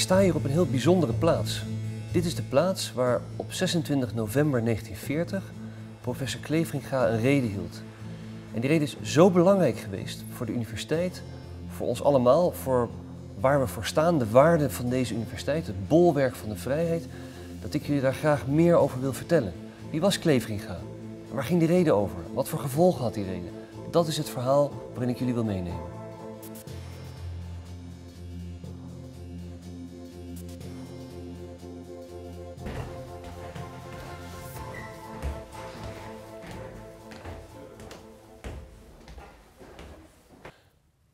Ik sta hier op een heel bijzondere plaats. Dit is de plaats waar op 26 november 1940 professor Kleveringa een reden hield. En die reden is zo belangrijk geweest voor de universiteit, voor ons allemaal, voor waar we voor staan, de waarde van deze universiteit, het bolwerk van de vrijheid, dat ik jullie daar graag meer over wil vertellen. Wie was Kleveringa? Waar ging die reden over? Wat voor gevolgen had die reden? Dat is het verhaal waarin ik jullie wil meenemen.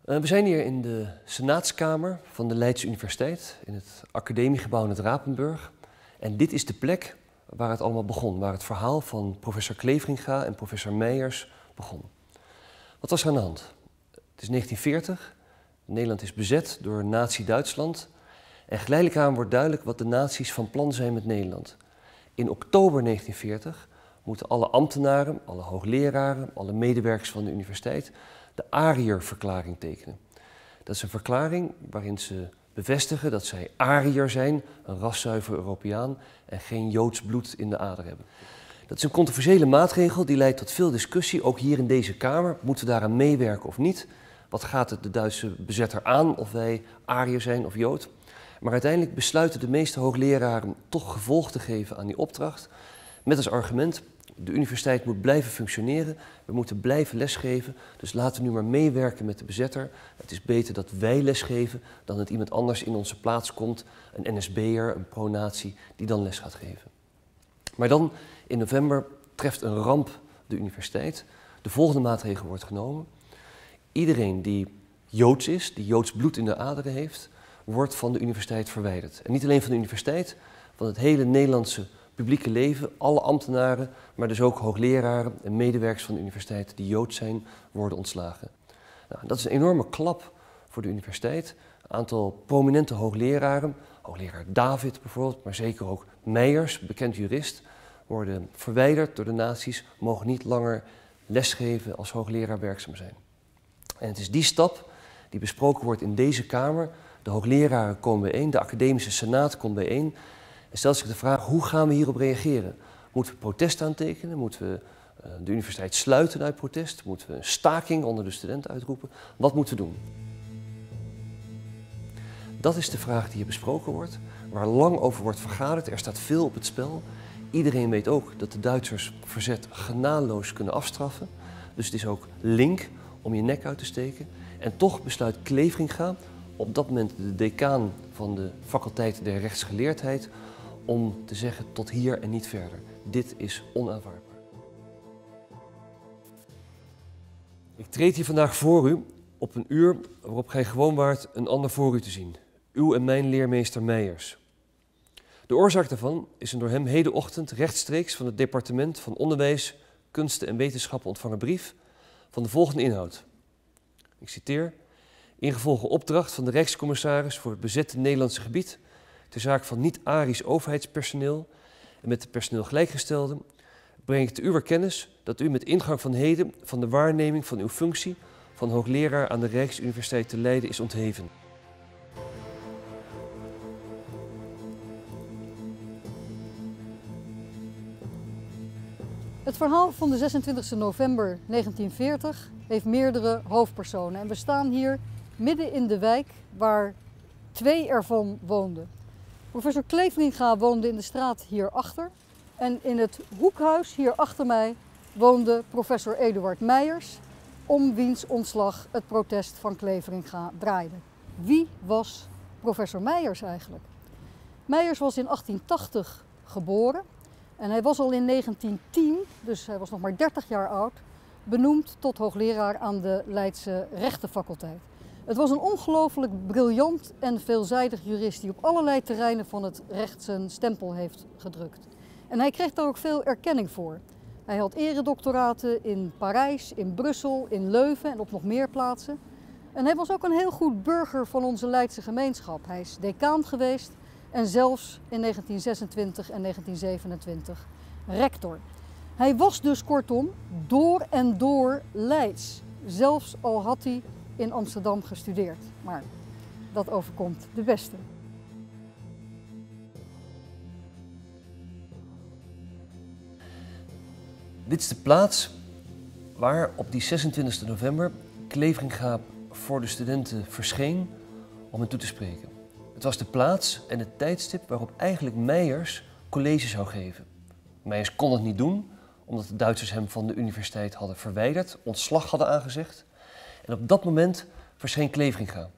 We zijn hier in de Senaatskamer van de Leidse Universiteit, in het academiegebouw in het Rapenburg. En dit is de plek waar het allemaal begon, waar het verhaal van professor Kleveringa en professor Meijers begon. Wat was er aan de hand? Het is 1940, Nederland is bezet door Nazi-Duitsland en geleidelijk aan wordt duidelijk wat de nazi's van plan zijn met Nederland. In oktober 1940 moeten alle ambtenaren, alle hoogleraren, alle medewerkers van de universiteit de Ariër-verklaring tekenen. Dat is een verklaring waarin ze bevestigen dat zij Ariër zijn, een raszuiver Europeaan en geen Joods bloed in de ader hebben. Dat is een controversiële maatregel die leidt tot veel discussie, ook hier in deze Kamer. Moeten we daaraan meewerken of niet? Wat gaat het de Duitse bezetter aan of wij Ariër zijn of Jood? Maar uiteindelijk besluiten de meeste hoogleraren toch gevolg te geven aan die opdracht. Met als argument, de universiteit moet blijven functioneren, we moeten blijven lesgeven, dus laten we nu maar meewerken met de bezetter. Het is beter dat wij lesgeven dan dat iemand anders in onze plaats komt, een NSB'er, een pronatie, die dan les gaat geven. Maar dan in november treft een ramp de universiteit. De volgende maatregel wordt genomen. Iedereen die Joods is, die Joods bloed in de aderen heeft, wordt van de universiteit verwijderd. En niet alleen van de universiteit, van het hele Nederlandse publieke leven, alle ambtenaren, maar dus ook hoogleraren en medewerkers van de universiteit die Joods zijn, worden ontslagen. Nou, dat is een enorme klap voor de universiteit. Een aantal prominente hoogleraren, hoogleraar David bijvoorbeeld, maar zeker ook Meijers, bekend jurist, worden verwijderd door de nazi's, mogen niet langer lesgeven als hoogleraar werkzaam zijn. En het is die stap die besproken wordt in deze Kamer. De hoogleraren komen bijeen, de academische senaat komt bijeen en stelt zich de vraag, hoe gaan we hierop reageren? Moeten we protest aantekenen? Moeten we uh, de universiteit sluiten uit protest? Moeten we een staking onder de studenten uitroepen? Wat moeten we doen? Dat is de vraag die hier besproken wordt, waar lang over wordt vergaderd. Er staat veel op het spel. Iedereen weet ook dat de Duitsers verzet genadeloos kunnen afstraffen. Dus het is ook link om je nek uit te steken. En toch besluit Kleveringa, op dat moment de decaan van de faculteit der rechtsgeleerdheid, om te zeggen tot hier en niet verder. Dit is onaanvaardbaar. Ik treed hier vandaag voor u op een uur waarop gij gewoon waart een ander voor u te zien. Uw en mijn leermeester Meijers. De oorzaak daarvan is een door hem hedenochtend rechtstreeks van het departement van Onderwijs, Kunsten en Wetenschappen ontvangen brief van de volgende inhoud. Ik citeer. Ingevolge opdracht van de Rijkscommissaris voor het bezette Nederlandse gebied ter zaak van niet-Arisch overheidspersoneel en met de personeel gelijkgestelde, breng ik te uw kennis dat u met ingang van heden van de waarneming van uw functie van hoogleraar aan de Rijksuniversiteit te Leiden is ontheven. Het verhaal van de 26 november 1940 heeft meerdere hoofdpersonen. En we staan hier midden in de wijk waar twee ervan woonden. Professor Kleveringa woonde in de straat hierachter. En in het hoekhuis hier achter mij woonde professor Eduard Meijers, om wiens ontslag het protest van Kleveringa draaide. Wie was professor Meijers eigenlijk? Meijers was in 1880 geboren en hij was al in 1910, dus hij was nog maar 30 jaar oud, benoemd tot hoogleraar aan de Leidse rechtenfaculteit. Het was een ongelooflijk briljant en veelzijdig jurist die op allerlei terreinen van het recht zijn stempel heeft gedrukt. En hij kreeg daar ook veel erkenning voor. Hij had eredoctoraten in Parijs, in Brussel, in Leuven en op nog meer plaatsen. En hij was ook een heel goed burger van onze Leidse gemeenschap. Hij is decaan geweest en zelfs in 1926 en 1927 rector. Hij was dus kortom door en door Leids. Zelfs al had hij in Amsterdam gestudeerd. Maar dat overkomt de beste. Dit is de plaats waar op die 26 november Kleveringgaap voor de studenten verscheen om hen toe te spreken. Het was de plaats en het tijdstip waarop eigenlijk Meijers college zou geven. Meijers kon het niet doen, omdat de Duitsers hem van de universiteit hadden verwijderd, ontslag hadden aangezegd en op dat moment verscheen Kleveringa.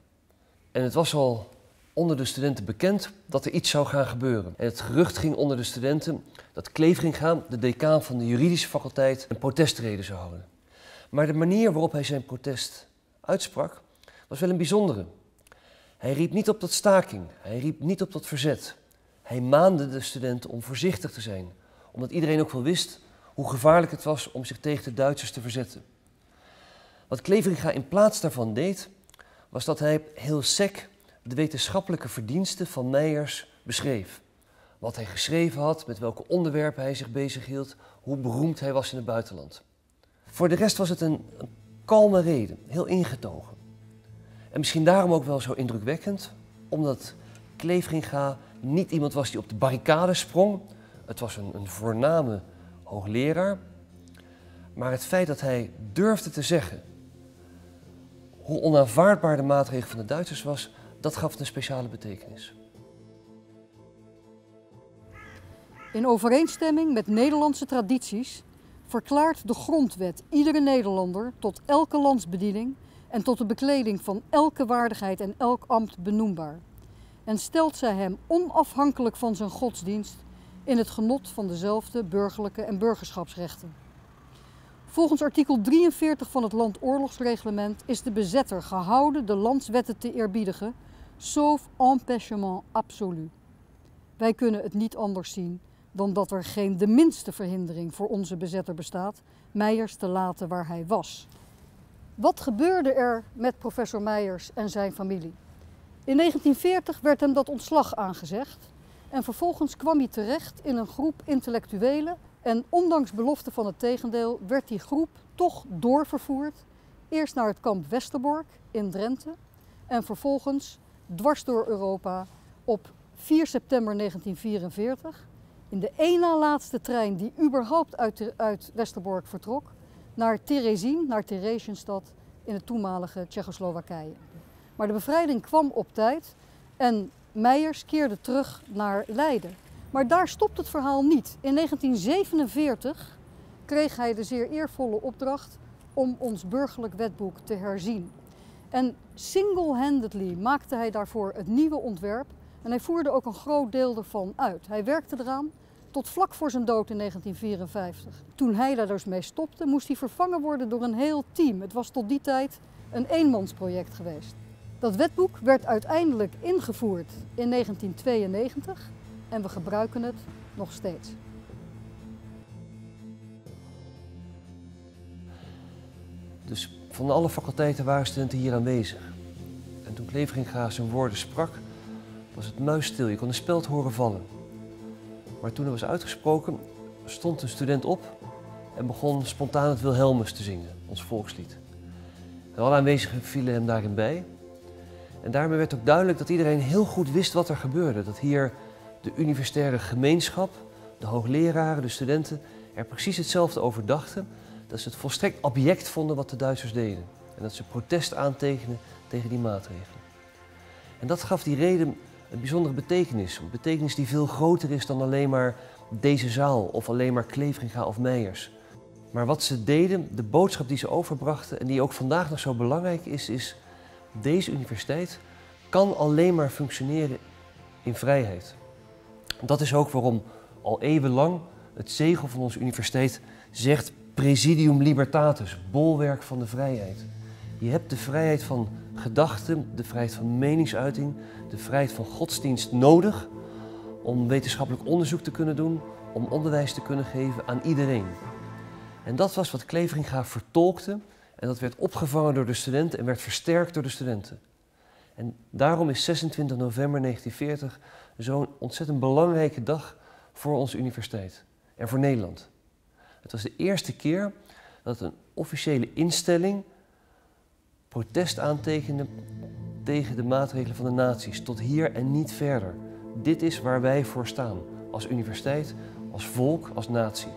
En het was al onder de studenten bekend dat er iets zou gaan gebeuren. En het gerucht ging onder de studenten dat Kleveringa, de decaan van de juridische faculteit, een protestreden zou houden. Maar de manier waarop hij zijn protest uitsprak was wel een bijzondere. Hij riep niet op tot staking, hij riep niet op tot verzet. Hij maande de studenten om voorzichtig te zijn, omdat iedereen ook wel wist hoe gevaarlijk het was om zich tegen de Duitsers te verzetten. Wat Kleveringa in plaats daarvan deed, was dat hij heel sec de wetenschappelijke verdiensten van Meijers beschreef. Wat hij geschreven had, met welke onderwerpen hij zich bezighield, hoe beroemd hij was in het buitenland. Voor de rest was het een, kalme reden, heel ingetogen. En misschien daarom ook wel zo indrukwekkend, omdat Kleveringa niet iemand was die op de barricade sprong. Het was een, een voorname hoogleraar. Maar het feit dat hij durfde te zeggen hoe onaanvaardbaar de maatregel van de Duitsers was, dat gaf een speciale betekenis. In overeenstemming met Nederlandse tradities verklaart de grondwet iedere Nederlander tot elke landsbediening en tot de bekleding van elke waardigheid en elk ambt benoembaar. En stelt zij hem onafhankelijk van zijn godsdienst in het genot van dezelfde burgerlijke en burgerschapsrechten. Volgens artikel 43 van het landoorlogsreglement is de bezetter gehouden de landswetten te eerbiedigen, sauf empêchement absolu. Wij kunnen het niet anders zien dan dat er geen de minste verhindering voor onze bezetter bestaat Meijers te laten waar hij was. Wat gebeurde er met professor Meijers en zijn familie? In 1940 werd hem dat ontslag aangezegd en vervolgens kwam hij terecht in een groep intellectuelen en ondanks belofte van het tegendeel werd die groep toch doorvervoerd. Eerst naar het kamp Westerbork in Drenthe en vervolgens dwars door Europa op 4 september 1944 in de één na laatste trein die überhaupt uit, uit Westerbork vertrok naar Terezin, naar Theresienstad in het toenmalige Tsjechoslowakije. Maar de bevrijding kwam op tijd en Meijers keerde terug naar Leiden. Maar daar stopt het verhaal niet. In 1947 kreeg hij de zeer eervolle opdracht om ons burgerlijk wetboek te herzien. En single-handedly maakte hij daarvoor het nieuwe ontwerp en hij voerde ook een groot deel ervan uit. Hij werkte eraan tot vlak voor zijn dood in 1954. Toen hij daar dus mee stopte, moest hij vervangen worden door een heel team. Het was tot die tijd een eenmansproject geweest. Dat wetboek werd uiteindelijk ingevoerd in 1992 en we gebruiken het nog steeds. Dus van alle faculteiten waren studenten hier aanwezig. En toen Kleveringa zijn woorden sprak, was het muisstil. Je kon een speld horen vallen. Maar toen er was uitgesproken, stond een student op en begon spontaan het Wilhelmus te zingen, ons volkslied. Alle aanwezigen vielen hem daarin bij. En daarmee werd ook duidelijk dat iedereen heel goed wist wat er gebeurde. Dat hier de universitaire gemeenschap, de hoogleraren, de studenten er precies hetzelfde over dachten. Dat ze het volstrekt object vonden wat de Duitsers deden. En dat ze protest aantekenen tegen die maatregelen. En dat gaf die reden een bijzondere betekenis. Een betekenis die veel groter is dan alleen maar deze zaal of alleen maar Kleveringa of Meijers. Maar wat ze deden, de boodschap die ze overbrachten en die ook vandaag nog zo belangrijk is, is deze universiteit kan alleen maar functioneren in vrijheid. Dat is ook waarom al eeuwenlang het zegel van onze universiteit zegt Presidium Libertatis, bolwerk van de vrijheid. Je hebt de vrijheid van gedachten, de vrijheid van meningsuiting, de vrijheid van godsdienst nodig om wetenschappelijk onderzoek te kunnen doen, om onderwijs te kunnen geven aan iedereen. En dat was wat Kleveringa vertolkte en dat werd opgevangen door de studenten en werd versterkt door de studenten. En daarom is 26 november 1940 zo'n ontzettend belangrijke dag voor onze universiteit en voor Nederland. Het was de eerste keer dat een officiële instelling protest aantekende tegen de maatregelen van de naties. Tot hier en niet verder. Dit is waar wij voor staan. Als universiteit, als volk, als natie.